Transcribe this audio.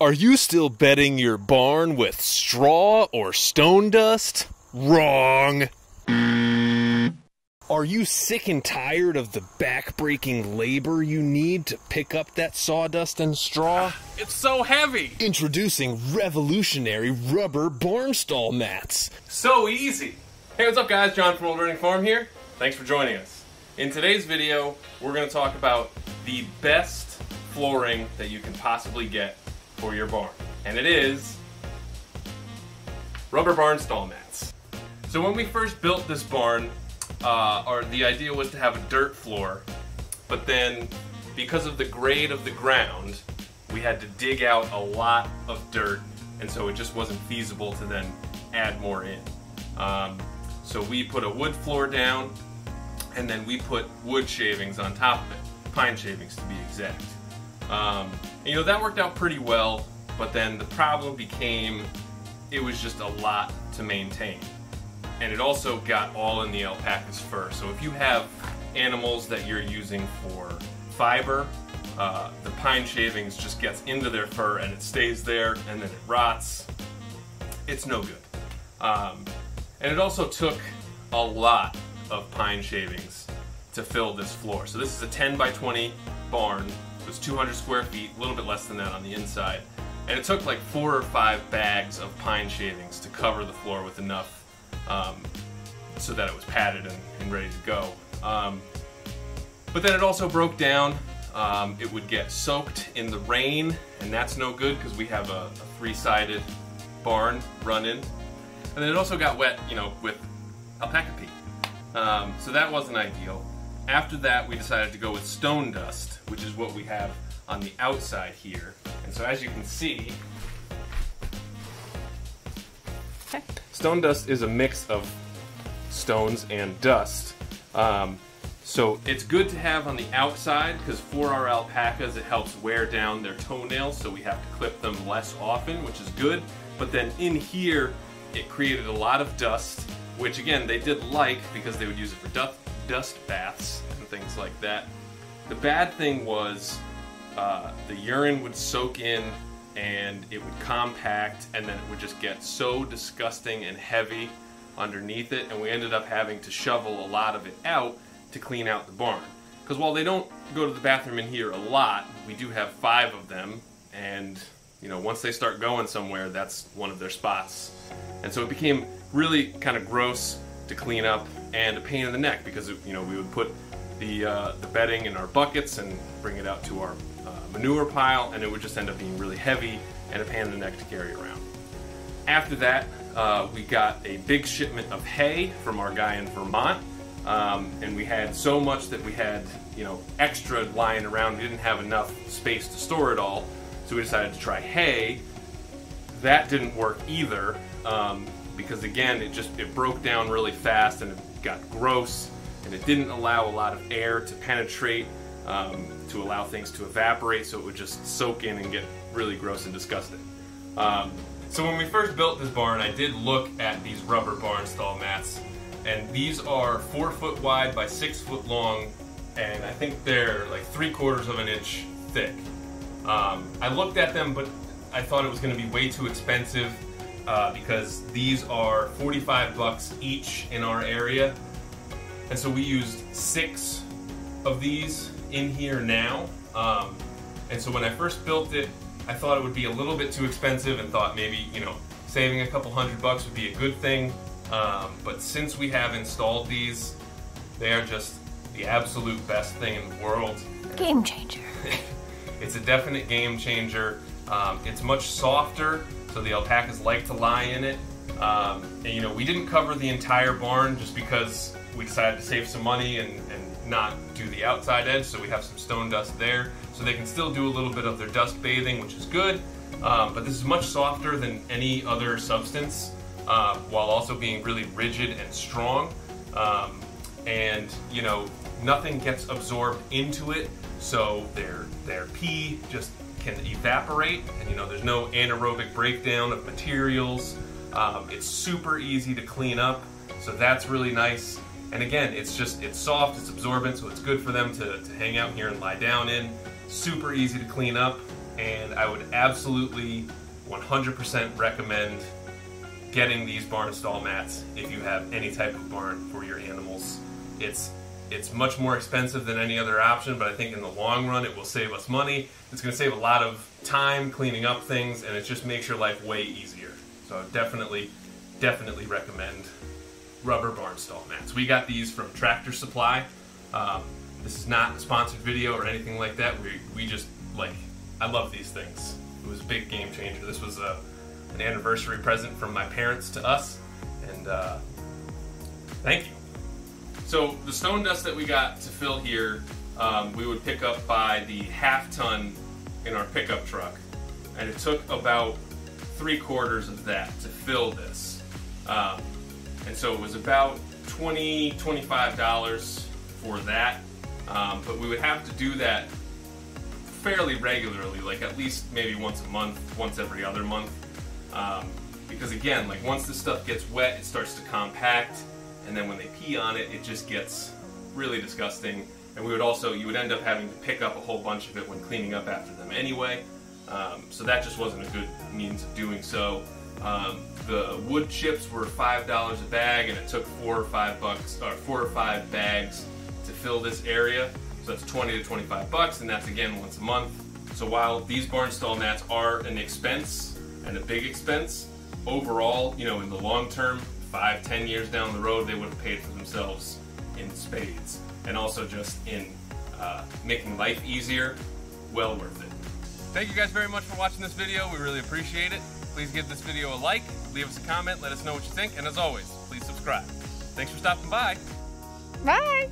Are you still bedding your barn with straw or stone dust? Wrong. Are you sick and tired of the back-breaking labor you need to pick up that sawdust and straw? It's so heavy. Introducing revolutionary rubber barn stall mats. So easy. Hey, what's up guys? John from Old Redding Farm here. Thanks for joining us. In today's video, we're going to talk about the best flooring that you can possibly get for your barn. And it is rubber barn stall mats. So when we first built this barn, uh, our, the idea was to have a dirt floor, but then because of the grade of the ground, we had to dig out a lot of dirt, and so it just wasn't feasible to then add more in. Um, so we put a wood floor down, and then we put wood shavings on top of it, pine shavings to be exact. Um, you know, that worked out pretty well, but then the problem became it was just a lot to maintain and it also got all in the alpaca's fur. So if you have animals that you're using for fiber, uh, the pine shavings just gets into their fur and it stays there and then it rots. It's no good. Um, and it also took a lot of pine shavings to fill this floor. So this is a 10 by 20 barn. Was 200 square feet, a little bit less than that on the inside. And it took like four or five bags of pine shavings to cover the floor with enough um, so that it was padded and, and ready to go. Um, but then it also broke down. Um, it would get soaked in the rain, and that's no good because we have a, a three-sided barn run-in. And then it also got wet, you know, with alpaca pee. Um, so that wasn't ideal. After that, we decided to go with stone dust, which is what we have on the outside here. And so as you can see, Stone dust is a mix of stones and dust. Um, so it's good to have on the outside because for our alpacas it helps wear down their toenails so we have to clip them less often, which is good. But then in here it created a lot of dust, which again they did like because they would use it for dust, dust baths and things like that. The bad thing was uh, the urine would soak in and it would compact and then it would just get so disgusting and heavy underneath it and we ended up having to shovel a lot of it out to clean out the barn. Because while they don't go to the bathroom in here a lot, we do have five of them and you know once they start going somewhere that's one of their spots. And so it became really kind of gross to clean up and a pain in the neck because you know we would put the uh, the bedding in our buckets and bring it out to our manure pile and it would just end up being really heavy and a pain in the neck to carry around. After that, uh, we got a big shipment of hay from our guy in Vermont. Um, and we had so much that we had, you know, extra lying around. We didn't have enough space to store it all, so we decided to try hay. That didn't work either um, because again, it just it broke down really fast and it got gross, and it didn't allow a lot of air to penetrate um, to allow things to evaporate so it would just soak in and get really gross and disgusting. Um, so when we first built this barn, I did look at these rubber barn stall mats, and these are four foot wide by six foot long, and I think they're like three quarters of an inch thick. Um, I looked at them, but I thought it was going to be way too expensive uh, because these are 45 bucks each in our area, and so we used six of these in here now. Um, and so when I first built it, I thought it would be a little bit too expensive and thought maybe, you know, saving a couple hundred bucks would be a good thing. Um, but since we have installed these, they are just the absolute best thing in the world. Game changer. it's a definite game changer. Um, it's much softer, so the alpacas like to lie in it. Um, and you know, we didn't cover the entire barn just because we decided to save some money and, and not do the outside edge, so we have some stone dust there. So they can still do a little bit of their dust bathing, which is good. Um, but this is much softer than any other substance, uh, while also being really rigid and strong. Um, and you know, nothing gets absorbed into it, so their their pee just can evaporate, and you know, there's no anaerobic breakdown of materials. Um, it's super easy to clean up, so that's really nice. And again, it's just, it's soft, it's absorbent, so it's good for them to, to hang out here and lie down in. Super easy to clean up. and I would absolutely 100% recommend getting these barn stall mats if you have any type of barn for your animals. It's it's much more expensive than any other option, but I think in the long run it will save us money. It's going to save a lot of time cleaning up things, and it just makes your life way easier. So definitely, definitely recommend rubber barn stall mats. We got these from Tractor Supply. Um, this is not a sponsored video or anything like that. We, we just like, I love these things. It was a big game changer. This was a, an anniversary present from my parents to us, and uh, thank you. So the stone dust that we got to fill here, um, we would pick up by the half ton in our pickup truck, and it took about three quarters of that to fill this. Um, and so it was about 20 $25 for that. Um, but we would have to do that fairly regularly, like at least maybe once a month, once every other month. Um, because again, like once the stuff gets wet, it starts to compact, and then when they pee on it, it just gets really disgusting. And we would also, you would end up having to pick up a whole bunch of it when cleaning up after them anyway. Um, so that just wasn't a good means of doing so. Um, the wood chips were five dollars a bag, and it took four or five bucks, or four or five bags to fill this area. So that's 20 to 25 bucks, and that's again once a month. So while these barn stall mats are an expense and a big expense, overall, you know, in the long term, five, ten years down the road, they would have paid for themselves in spades, and also just in uh, making life easier. Well worth it. Thank you guys very much for watching this video. We really appreciate it. Please give this video a like, leave us a comment, let us know what you think, and as always, please subscribe. Thanks for stopping by. Bye.